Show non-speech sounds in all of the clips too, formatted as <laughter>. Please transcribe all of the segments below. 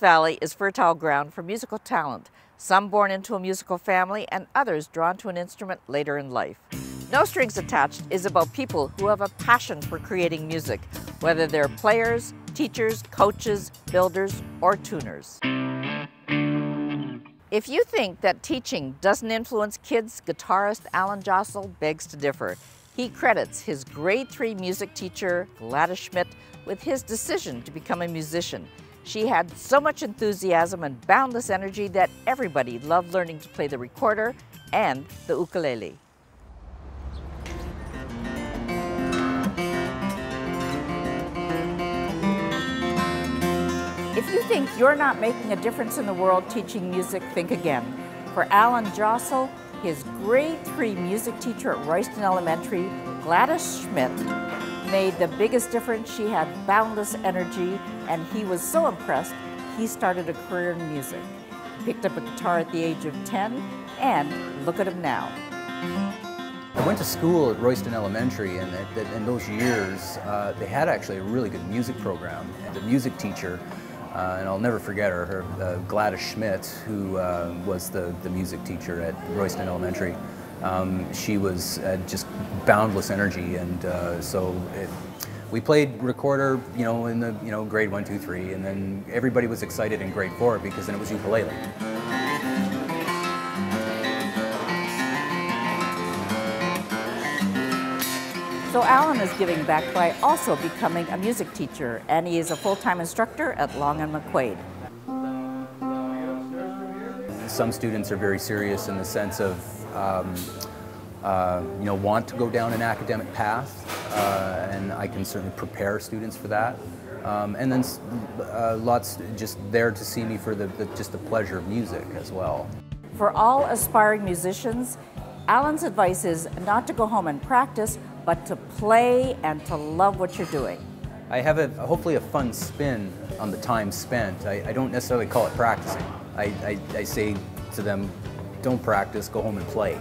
Valley is fertile ground for musical talent, some born into a musical family and others drawn to an instrument later in life. No Strings Attached is about people who have a passion for creating music, whether they're players, teachers, coaches, builders, or tuners. If you think that teaching doesn't influence kids, guitarist Alan Jossel begs to differ. He credits his grade three music teacher, Gladys Schmidt, with his decision to become a musician. She had so much enthusiasm and boundless energy that everybody loved learning to play the recorder and the ukulele. If you think you're not making a difference in the world teaching music, think again. For Alan Jossel, his grade three music teacher at Royston Elementary, Gladys Schmidt, made the biggest difference. She had boundless energy, and he was so impressed, he started a career in music. Picked up a guitar at the age of 10, and look at him now. I went to school at Royston Elementary, and in those years, uh, they had actually a really good music program. And the music teacher uh, and I'll never forget her, her uh, Gladys Schmidt, who uh, was the, the music teacher at Royston Elementary. Um, she was just boundless energy, and uh, so it, we played recorder, you know, in the you know grade one, two, three, and then everybody was excited in grade four because then it was ukulele. So Alan is giving back by also becoming a music teacher, and he is a full-time instructor at Long and McQuade. Some students are very serious in the sense of, um, uh, you know, want to go down an academic path, uh, and I can certainly prepare students for that. Um, and then uh, lots just there to see me for the, the, just the pleasure of music as well. For all aspiring musicians, Alan's advice is not to go home and practice, but to play and to love what you're doing. I have a, hopefully a fun spin on the time spent. I, I don't necessarily call it practicing. I, I, I, say to them, don't practice, go home and play.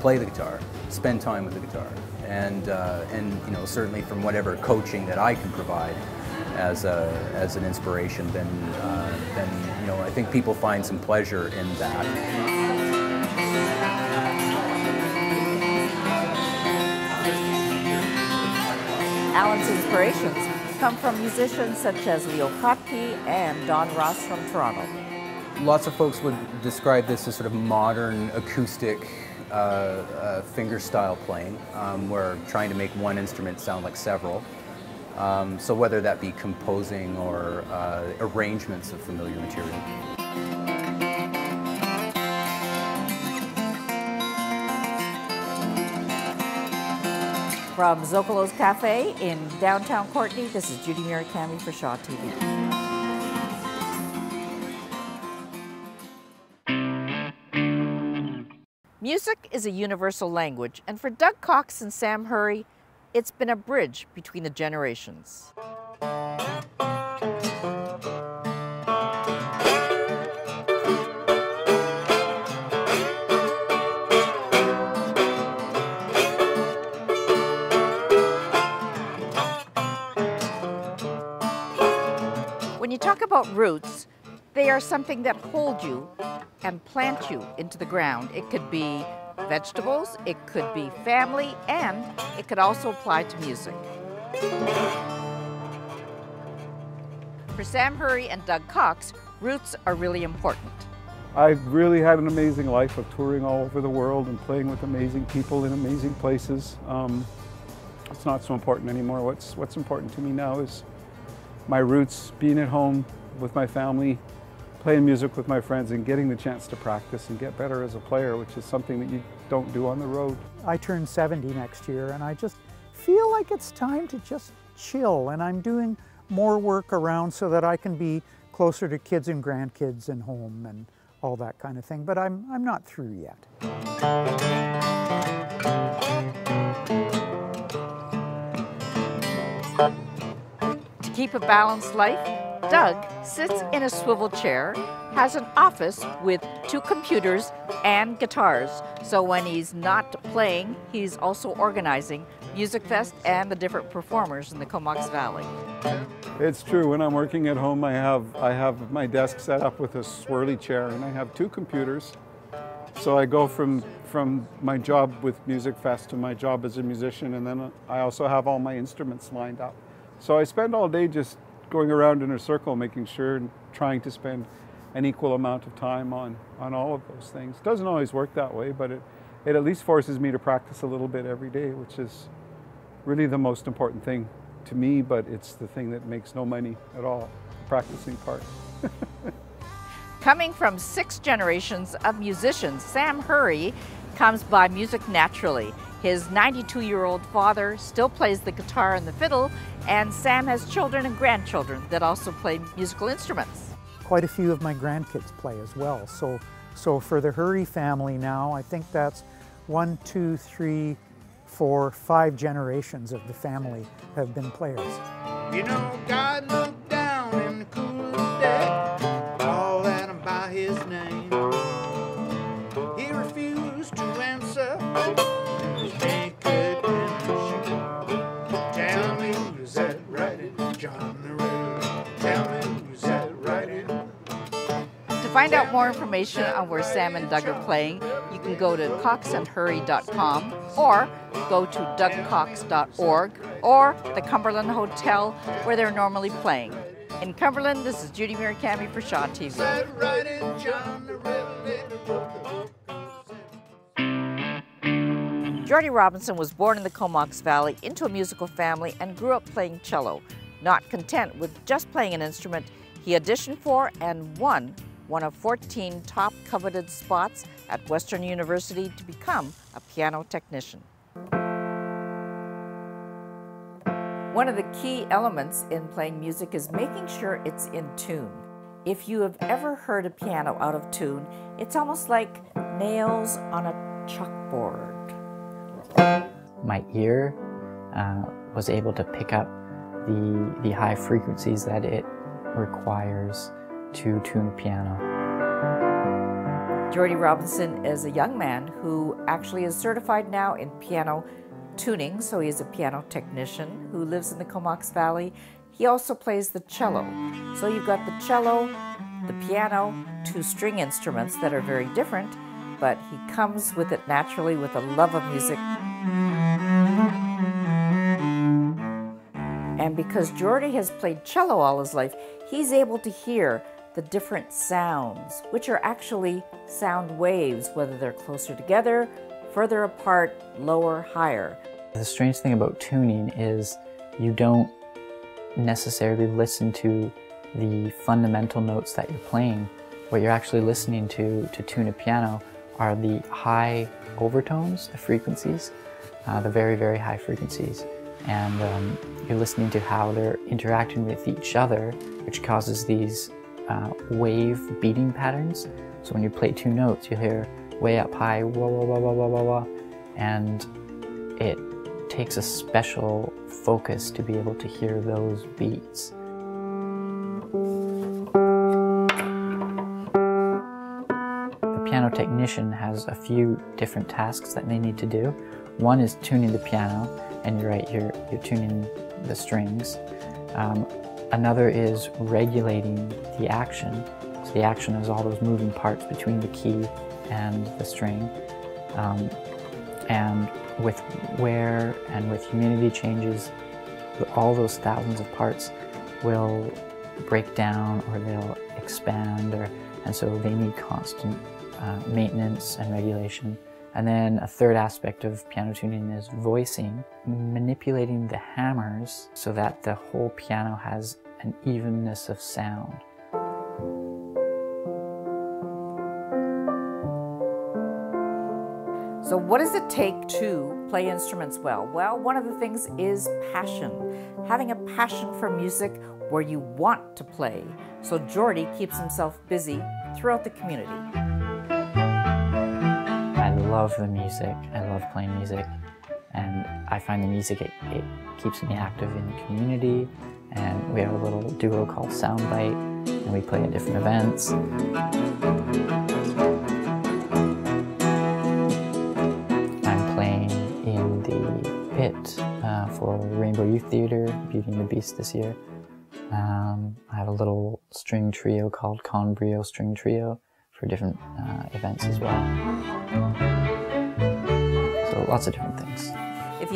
Play the guitar, spend time with the guitar. And, uh, and you know, certainly from whatever coaching that I can provide as, a, as an inspiration, then, uh, then you know, I think people find some pleasure in that. Alan's inspirations come from musicians such as Leo Kottke and Don Ross from Toronto. Lots of folks would describe this as sort of modern acoustic uh, uh, finger style playing, um, where trying to make one instrument sound like several. Um, so whether that be composing or uh, arrangements of familiar material. From Zocalo's Cafe in downtown Courtenay, this is Judi Murakami for Shaw TV. Music is a universal language, and for Doug Cox and Sam Hurry, it's been a bridge between the generations. When you talk about roots, they are something that hold you and plant you into the ground. It could be vegetables, it could be family, and it could also apply to music. For Sam Hurry and Doug Cox, roots are really important. I've really had an amazing life of touring all over the world and playing with amazing people in amazing places. Um, it's not so important anymore. What's, what's important to me now is my roots, being at home with my family, playing music with my friends and getting the chance to practice and get better as a player, which is something that you don't do on the road. I turn 70 next year and I just feel like it's time to just chill and I'm doing more work around so that I can be closer to kids and grandkids and home and all that kind of thing, but I'm, I'm not through yet. To keep a balanced life, Doug sits in a swivel chair, has an office with two computers and guitars. So when he's not playing, he's also organizing Music Fest and the different performers in the Comox Valley. It's true. When I'm working at home, I have I have my desk set up with a swirly chair, and I have two computers. So I go from from my job with Music Fest to my job as a musician, and then I also have all my instruments lined up. So I spend all day just going around in a circle, making sure and trying to spend an equal amount of time on on all of those things. Doesn't always work that way, but it it at least forces me to practice a little bit every day, which is really the most important thing to me, but it's the thing that makes no money at all, practicing part. <laughs> Coming from six generations of musicians, Sam Hurry comes by music naturally. His 92 year old father still plays the guitar and the fiddle, and Sam has children and grandchildren that also play musical instruments. Quite a few of my grandkids play as well. So, so for the Hurry family now, I think that's one, two, three, four, five generations of the family have been players. You know, God find out more information on where Sam and Doug are playing, you can go to coxandhurry.com or go to dougcox.org or the Cumberland Hotel where they're normally playing. In Cumberland, this is Judi Murakami for Shaw TV. Geordie Robinson was born in the Comox Valley into a musical family and grew up playing cello. Not content with just playing an instrument, he auditioned for and won one of 14 top coveted spots at Western University to become a piano technician. One of the key elements in playing music is making sure it's in tune. If you have ever heard a piano out of tune, it's almost like nails on a chalkboard. My ear uh, was able to pick up the, the high frequencies that it requires to tune piano. Geordie Robinson is a young man who actually is certified now in piano tuning, so he is a piano technician who lives in the Comox Valley. He also plays the cello. So you've got the cello, the piano, two string instruments that are very different, but he comes with it naturally with a love of music. And because Geordie has played cello all his life, he's able to hear the different sounds, which are actually sound waves, whether they're closer together, further apart, lower, higher. The strange thing about tuning is you don't necessarily listen to the fundamental notes that you're playing. What you're actually listening to to tune a piano are the high overtones, the frequencies, uh, the very, very high frequencies. And um, you're listening to how they're interacting with each other, which causes these uh, wave beating patterns. So when you play two notes, you hear way up high, wah, wah, wah, wah, wah, wah, wah, and it takes a special focus to be able to hear those beats. The piano technician has a few different tasks that they need to do. One is tuning the piano, and you're right, you're, you're tuning the strings. Um, Another is regulating the action. So the action is all those moving parts between the key and the string. Um, and with wear and with humidity changes, all those thousands of parts will break down or they'll expand or, and so they need constant uh, maintenance and regulation. And then a third aspect of piano tuning is voicing, manipulating the hammers so that the whole piano has an evenness of sound. So, what does it take to play instruments well? Well, one of the things is passion. Having a passion for music where you want to play. So, Geordie keeps himself busy throughout the community I love the music. I love playing music. And I find the music, it, it keeps me active in the community. And we have a little duo called Soundbite, and we play at different events. I'm playing in the pit uh, for Rainbow Youth Theatre, Beauty and the Beast this year. Um, I have a little string trio called Conbrio String Trio for different uh, events as well. So lots of different things.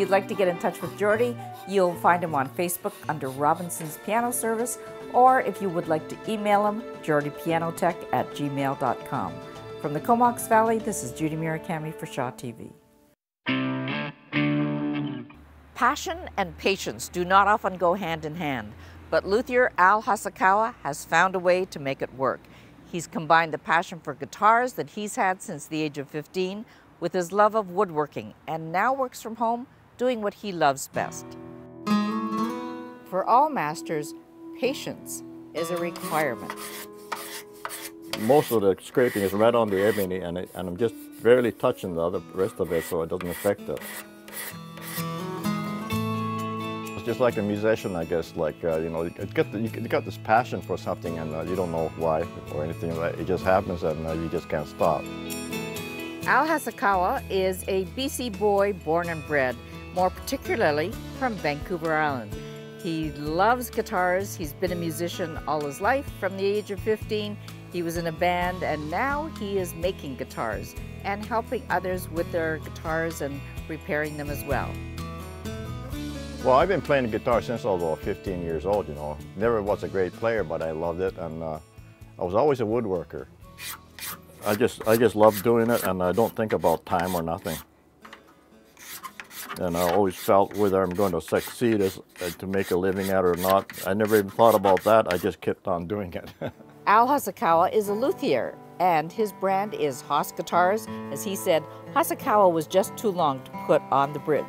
If you'd like to get in touch with Geordie, you'll find him on Facebook under Robinson's Piano Service, or if you would like to email him, jordypianotech at gmail.com. From the Comox Valley, this is Judi Murakami for Shaw TV. Passion and patience do not often go hand in hand, but luthier Al Hasakawa has found a way to make it work. He's combined the passion for guitars that he's had since the age of 15 with his love of woodworking and now works from home doing what he loves best. For all masters, patience is a requirement. Most of the scraping is right on the ebony and, it, and I'm just barely touching the other rest of it so it doesn't affect it. It's just like a musician, I guess. Like uh, you know, you got, the, you got this passion for something, and uh, you don't know why or anything. Like it just happens, and uh, you just can't stop. Al Hasakawa is a BC boy born and bred, more particularly from Vancouver Island. He loves guitars. He's been a musician all his life. From the age of 15, he was in a band, and now he is making guitars and helping others with their guitars and repairing them as well. Well, I've been playing the guitar since I was about 15 years old, you know. Never was a great player, but I loved it, and uh, I was always a woodworker. I just, I just love doing it, and I don't think about time or nothing. And I always felt whether I'm going to succeed as, uh, to make a living at it or not. I never even thought about that. I just kept on doing it. <laughs> Al Hasakawa is a luthier, and his brand is Haas Guitars. As he said, Hasakawa was just too long to put on the bridge.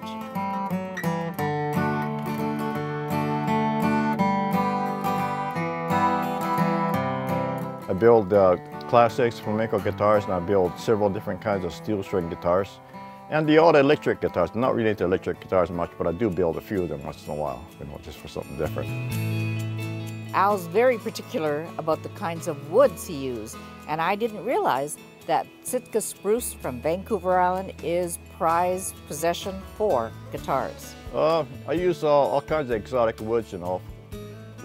I build uh, classics flamenco guitars and I build several different kinds of steel string guitars. And the odd electric guitars, not really into electric guitars much, but I do build a few of them once in a while, you know, just for something different. Al's very particular about the kinds of woods he used, and I didn't realize that Sitka spruce from Vancouver Island is prized possession for guitars. Uh, I use uh, all kinds of exotic woods, you know,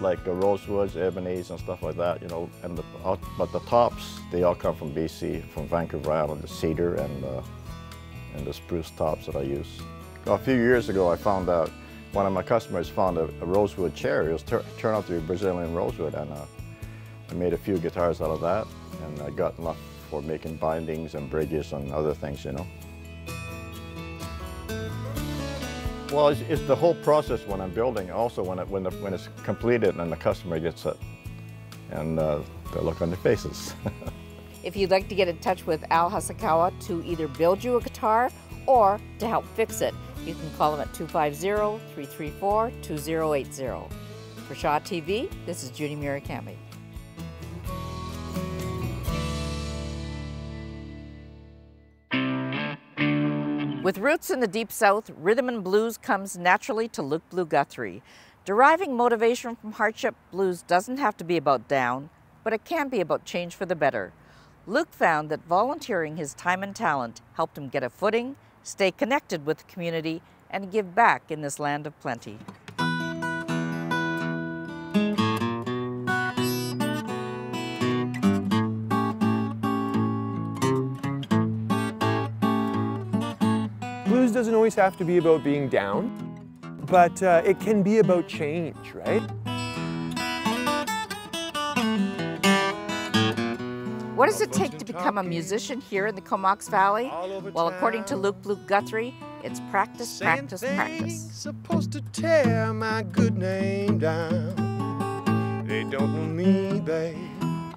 like uh, rosewoods, ebonies, and stuff like that, you know. And the, uh, but the tops, they all come from BC, from Vancouver Island, the cedar and uh, and the spruce tops that I use. A few years ago, I found out one of my customers found a, a rosewood chair. It was turned out to be Brazilian rosewood, and uh, I made a few guitars out of that, and I got enough for making bindings and bridges and other things, you know. Well, it's, it's, the whole process when I'm building. Also, when it, when, the, when it's completed and the customer gets it, and uh, the look on their faces. <laughs> if you'd like to get in touch with Al Hasakawa to either build you a guitar or to help fix it, you can call him at 250-334-2080. For Shaw TV, this is Judi Murakami. With roots in the Deep South, rhythm and blues comes naturally to Luke Blue Guthrie. Deriving motivation from hardship, blues doesn't have to be about down, but it can be about change for the better. Luke found that volunteering his time and talent helped him get a footing, stay connected with the community, and give back in this land of plenty. Blues doesn't always have to be about being down, but uh, it can be about change, right? What does it take to become a musician here in the Comox Valley? Well, according to Luke Blue Guthrie, it's practice, practice, practice. Supposed to tear my good name down. They don't know me, babe.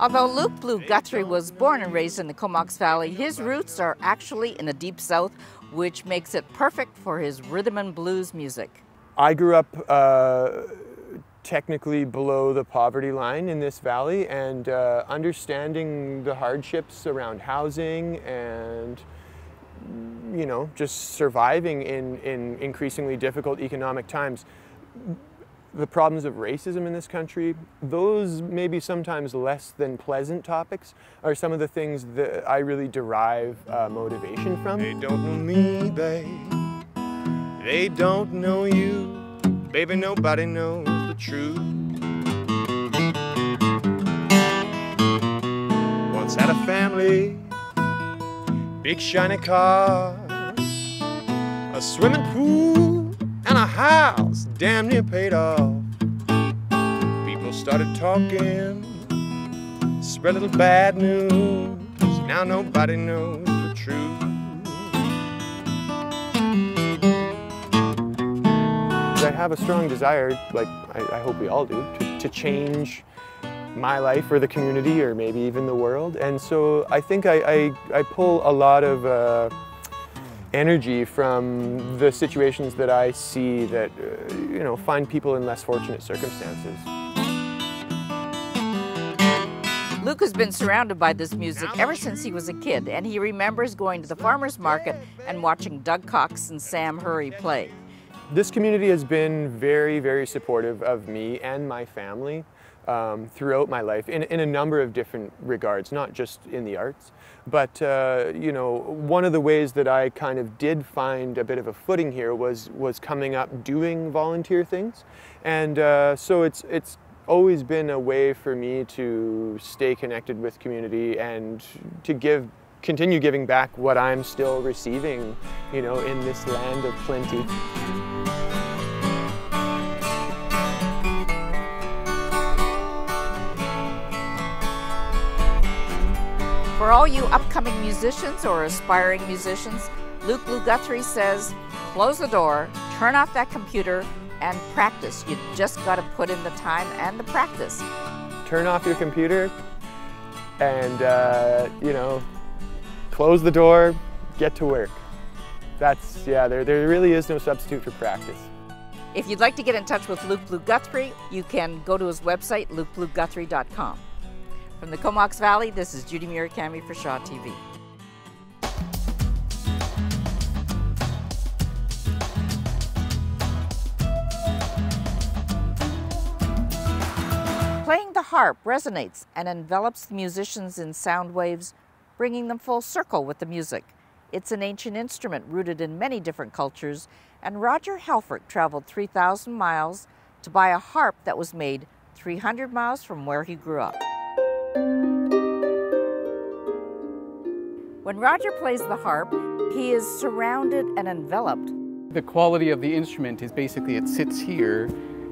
Although Luke Blue Guthrie was born and raised in the Comox Valley, his roots are actually in the Deep South, which makes it perfect for his rhythm and blues music. I grew up uh, technically below the poverty line in this valley and uh, understanding the hardships around housing and you know just surviving in, in increasingly difficult economic times. The problems of racism in this country those maybe sometimes less than pleasant topics are some of the things that i really derive uh, motivation from. They don't know me babe. They don't know you. Baby nobody knows true. Once had a family, big shiny cars, a swimming pool, and a house damn near paid off. People started talking, spread little bad news. Now nobody knows the truth. Have a strong desire, like I, I hope we all do, to, to change my life or the community or maybe even the world. And so I think I, I, I pull a lot of uh, energy from the situations that I see that, uh, you know, find people in less fortunate circumstances. Luke has been surrounded by this music ever since he was a kid, and he remembers going to the farmer's market and watching Doug Cox and Sam Hurry play. This community has been very, very supportive of me and my family um, throughout my life in, in a number of different regards, not just in the arts. But, uh, you know, one of the ways that I kind of did find a bit of a footing here was, was coming up doing volunteer things. And uh, so it's, it's always been a way for me to stay connected with community and to give continue giving back what I'm still receiving, you know, in this land of plenty. For all you upcoming musicians or aspiring musicians, Luke Blue Guthrie says, close the door, turn off that computer, and practice. You just got to put in the time and the practice. Turn off your computer and, uh, you know, close the door, get to work. That's, yeah, there, there really is no substitute for practice. If you'd like to get in touch with Luke Blue Guthrie, you can go to his website, lukeblueguthrie.com. From the Comox Valley, this is Judi Murakami for Shaw TV. Playing the harp resonates and envelops the musicians in sound waves, bringing them full circle with the music. It's an ancient instrument rooted in many different cultures, and Roger Helfrich traveled 3,000 miles to buy a harp that was made 300 miles from where he grew up. When Roger plays the harp, he is surrounded and enveloped. The quality of the instrument is basically, it sits here,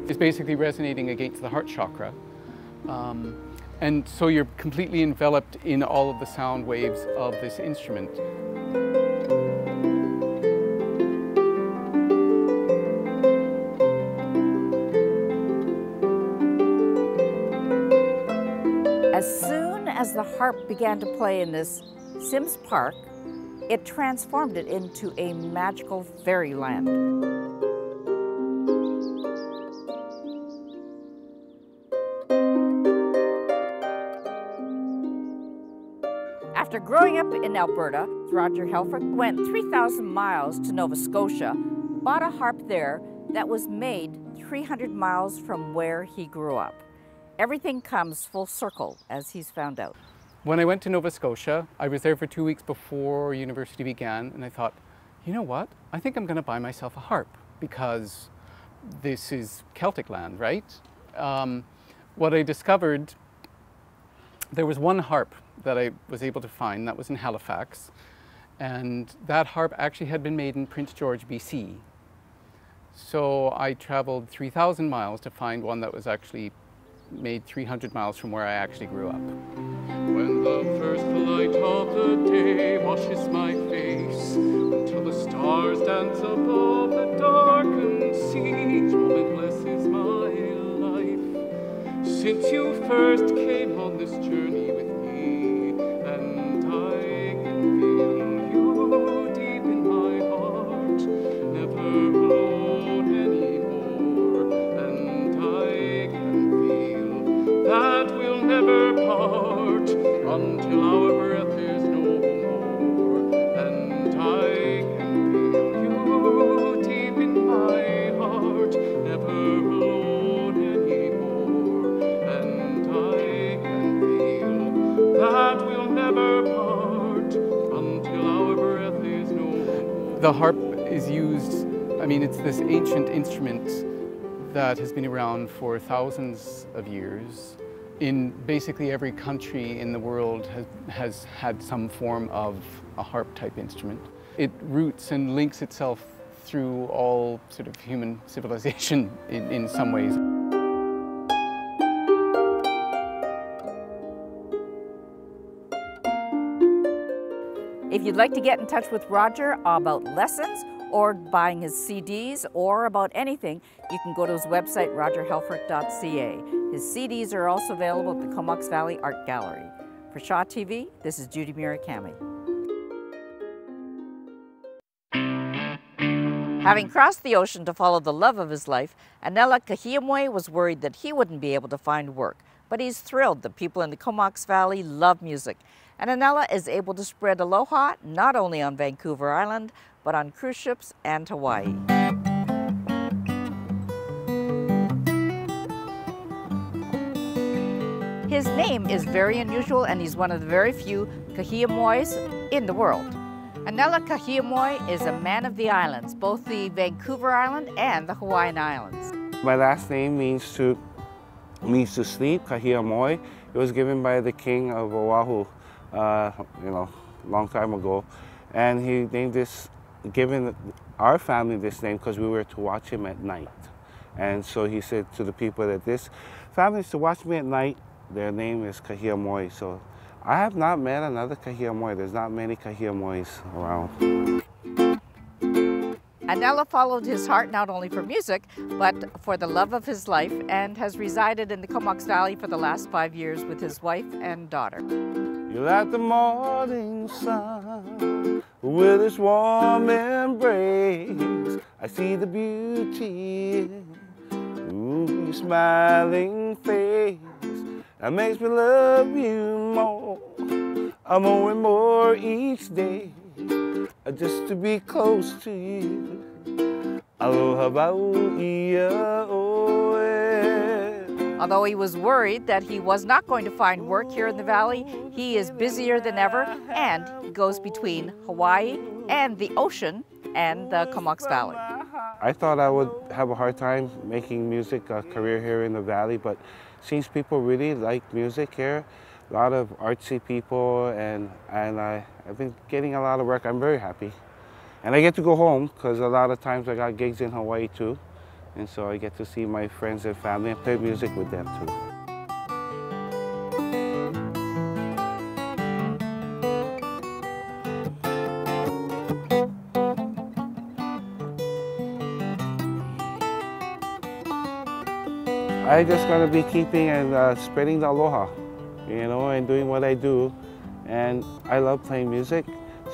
is basically resonating against the heart chakra. Um, and so you're completely enveloped in all of the sound waves of this instrument. As soon as the harp began to play in this Simms Park, it transformed it into a magical fairyland. After growing up in Alberta, Roger Helfrich went 3,000 miles to Nova Scotia, bought a harp there that was made 300 miles from where he grew up. Everything comes full circle, as he's found out. When I went to Nova Scotia, I was there for two weeks before university began, and I thought, you know what? I think I'm going to buy myself a harp because this is Celtic land, right? Um, what I discovered, there was one harp that I was able to find that was in Halifax, and that harp actually had been made in Prince George, BC. So I traveled 3,000 miles to find one that was actually made 300 miles from where I actually grew up. When the first light of the day washes my face until the stars dance above the darkened sea, each moment blesses my life. Since you first came on this journey this ancient instrument that has been around for thousands of years. in basically every country in the world has, has had some form of a harp type instrument. It roots and links itself through all sort of human <laughs> civilization in, in some ways. If you'd like to get in touch with Roger about lessons or buying his CDs or about anything, you can go to his website, rogerhelfrich.ca. His CDs are also available at the Comox Valley Art Gallery. For Shaw TV, this is Judi Murakami. Having crossed the ocean to follow the love of his life, Anela Kahiamoe was worried that he wouldn't be able to find work. But he's thrilled that people in the Comox Valley love music. And Anela is able to spread aloha not only on Vancouver Island, but on cruise ships and Hawaii. His name is very unusual and he's one of the very few Kahiamoes in the world. Anela Kahiamoe is a man of the islands, both the Vancouver Island and the Hawaiian Islands. My last name means to means to sleep, Kahiamoe. It was given by the king of Oahu, uh, you know, long time ago. And he named this, given our family this name because we were to watch him at night. And so he said to the people that this family is to watch me at night. Their name is Kahiamoe. So I have not met another Kahiamoe. There's not many Kahiamoes around. Anela followed his heart not only for music, but for the love of his life and has resided in the Comox Valley for the last five years with his wife and daughter. You're like the morning sun with its warm embrace. I see the beauty in your smiling face. That makes me love you more. I'm more and more each day, uh, just to be close to you. Aloha bauia Although he was worried that he was not going to find work here in the valley, he is busier than ever and he goes between Hawaii and the ocean and the Comox Valley. I thought I would have a hard time making music a career here in the valley, but since people really like music here. A lot of artsy people, and, and I, I've been getting a lot of work. I'm very happy. And I get to go home because a lot of times I got gigs in Hawaii too. And so I get to see my friends and family and play music with them too. I just gotta be keeping and uh, spreading the aloha, you know, and doing what I do. And I love playing music.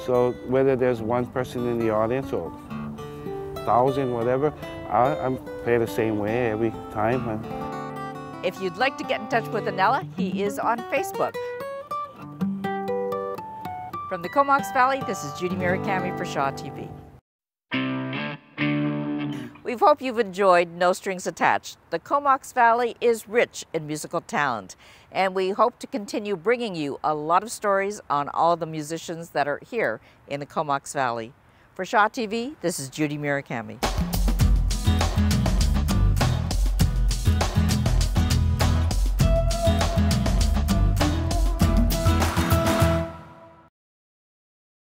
So whether there's one person in the audience or thousand, whatever, I, I'm play the same way every time. And If you'd like to get in touch with Anela, he is on Facebook. From the Comox Valley, this is Judi Murakami for Shaw TV. We hope you've enjoyed No Strings Attached. The Comox Valley is rich in musical talent, and we hope to continue bringing you a lot of stories on all the musicians that are here in the Comox Valley. For Shaw TV, this is Judi Murakami.